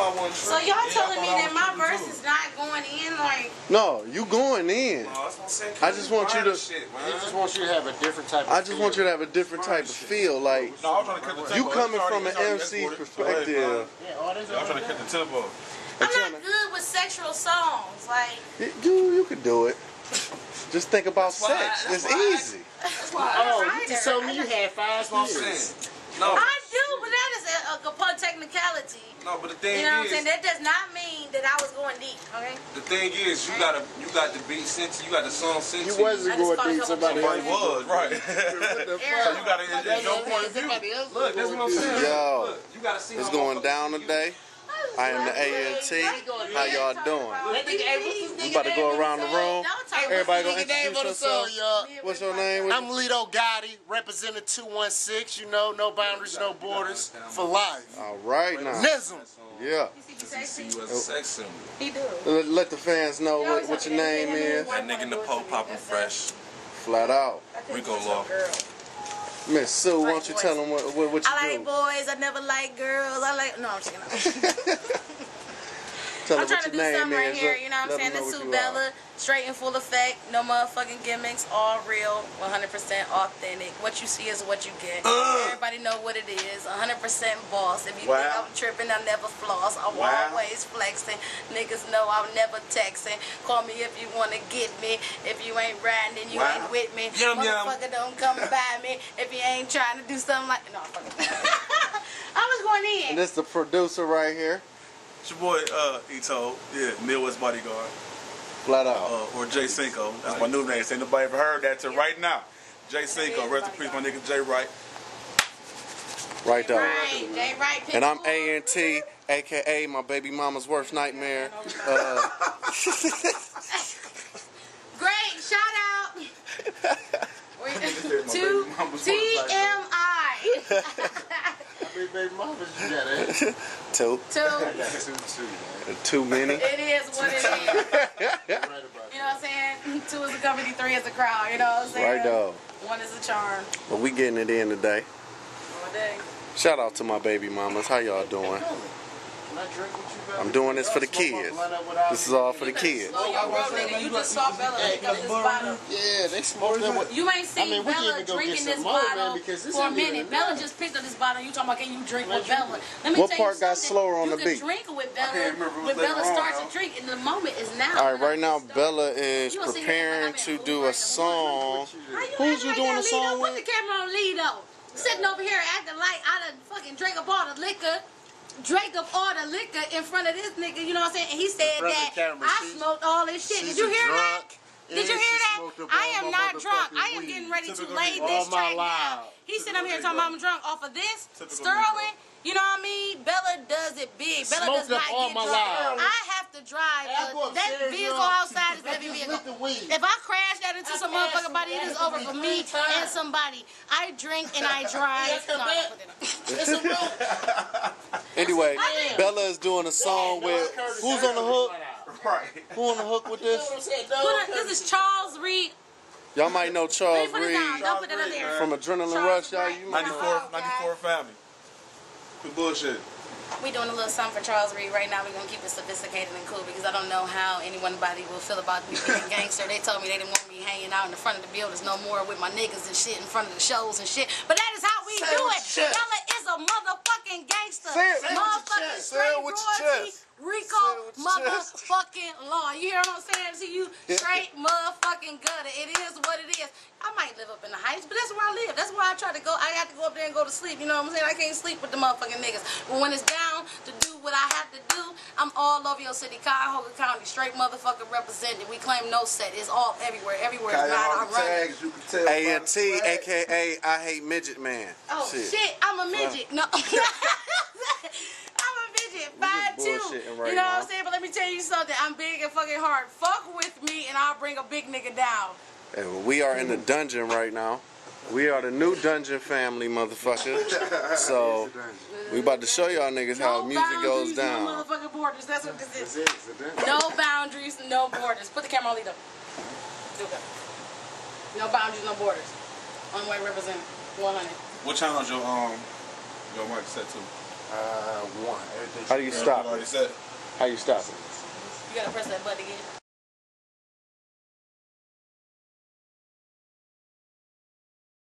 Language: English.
I wasn't So y'all Yeah, telling me that my verse is not going in like No, you going in. No, that's what I'm. I just want you to- Shit, He just man. wants you to have a different type of I just want you to have a different type of feel. Like No, I was trying to cut the tempo. you coming from an MC perspective. Yeah, all this Yeah, I'm trying to cut the tempo. I'm not good with sexual songs. Like You you could do it. Just think about That's I- sex. It's why I- easy. That's why I Oh, you just told me you had five That's what I'm years. Saying. No, I do, but that is a, a upon technicality. no, but the thing You know what I'm is, saying? That does not mean that I was going deep. Okay. the thing is, you gotta, you got the beat sent you, you got the song sent You to you. wasn't going deep couple somebody Well, was right. What the Aaron. so you gotta, it's, it's your point of view. Somebody else Look, that's what I'm saying. Yo, Look, you gotta see It's going down today. I am the ANT. How y'all doing? That nigga, hey, what's this We nigga about to go around the room. Don't Everybody about gonna Nigga name introduce on song, yourself. y'all. What's your name? I'm Lito Gotti, representing 216, you know, no boundaries, no borders, for life. All right now. Nism. Yeah. See you as a sex symbol. He do. Let, let the fans know what, what your name is. That nigga in the pole popping fresh. Flat out. Rico Law. Miss Sue, why don't you tell them what, what, what I you like boys. I never like girls. I like. No, I'm checking out. Tell I'm trying to do something right is. here. You know what I'm saying? This Sue. Bella, straight and full effect. No motherfucking gimmicks. All real. 100% authentic. What you see is what you get. Everybody know what it is. 100% boss. If you Wow. think I'm tripping, I never floss. I'm Wow. always flexing. Niggas know I'm never texting. Call me if you want to get me. If you ain't riding, then you Wow. ain't with me. Yum, yum. Motherfucker don't come by me if you ain't trying to do something like. No, fuck it. I was going in. And this the producer right here. It's your boy, uh, Ito. Yeah, Midwest Bodyguard. Flat out. Uh, or Jay Cinco. That's my new name. Ain't nobody ever heard that till right now. Jay Cinco. Rest in peace, my nigga Jay Wright. Right there. Right, they right. And I'm Pitbull. ANT, aka my baby mama's worst nightmare. Uh, Great, shout out. Wait, to TMI. How many baby mamas you got, two. Two. Two, two. Too many. It is what it is. You know what I'm saying? Two is a company, three is a crowd. You know what I'm saying? Right though. One is a charm. But we getting it in today. All day. Shout out to my baby mamas. How y'all doing? Can I drink with you, brother? I'm doing this for the kids. blunt up without This is all for the kids. Oh, Slow your nigga. You just saw Bella pick this bottle. Yeah, they smoke that with. You ain't seen I mean, Bella drinking this more, bottle because this for a minute. Bella just picked up this bottle. You talking about can you drink with Bella? Let me What tell part you got something. slower on you the can drink with Bella. can't remember who When Bella starts to drink, and the moment is now. All right, right now Bella is You gonna sit here preparing to do a song. Who's you doing a song with? Put with? the camera on Lito. Sitting over here acting like I done fucking drink up all the liquor. Drank up all the liquor in front of this nigga, you know what I'm saying? And he said that camera, I smoked all this shit. Did you hear that? drunk, Did you hear that? I am not drunk. I am getting ready to lay this track down. He said I'm here talking about I'm drunk off of this. Typical Sterling, you know what I mean? Bella does it big. Bella Smoked does not up all get my drunk. life. I to drive. Hey, I go uh, that vehicle y'all. outside is I heavy just vehicle. lit the weed. If I crash that into some I passed motherfucker body, it is over for me three times. and somebody. I drink and I drive. Yeah, No, back. put it up. It's a real. Anyway, I- Bella is doing a song with who's on the hook? Right. Who on the hook with You know this? what I'm? No, This is Charles Reed. Y'all might know Charles me put. Reed Don't put it up there. from Adrenaline Charles Rush. Y'all, you might know. 94, 94 family. Good bullshit. We doing a little something for Charles Reed right now. We're gonna keep it sophisticated and cool because I don't know how anybody will feel about me being a gangster. They told me they didn't want me hanging out in the front of the buildings no more with my niggas and shit in front of the shows and shit. But that is how we Say do it. Bella is a motherfucking gangster. Say it. Say it with your Motherfucking. Say it with your chest. Rico Say it with your chest. motherfucking law. You hear what I'm saying to you? Straight motherfucking gutter. It is what it is. I might live up in the heights, but that's where I live. That's where I try to go. I have to go up there and go to sleep. You know what I'm saying? I can't sleep with the motherfucking niggas. But when it's down to do what I have to do, I'm all over your city. Cuyahoga County, straight motherfucking represented. We claim no set. It's all everywhere. Everywhere is not. I'm running. tags, you can tell. A and T, aka I hate midget man. Oh shit, I'm a midget. No. I'm a midget. Five two. Bullshitting right you know now. what I'm saying? But let me tell you something. I'm big and fucking hard. Fuck with me and I'll bring a big nigga down. And we are in the dungeon right now. We are the new dungeon family, motherfucker. So we about to show y'all niggas how no music goes down. No motherfucking borders. That's what this This is. is it. No boundaries, no borders. Put the camera on Lito. Do. No boundaries, no borders. One way represented. 100. What channel is your um your mic set to? Uh, one. Everything How do you stop You it? already said it. How you stop it? You gotta press that button again.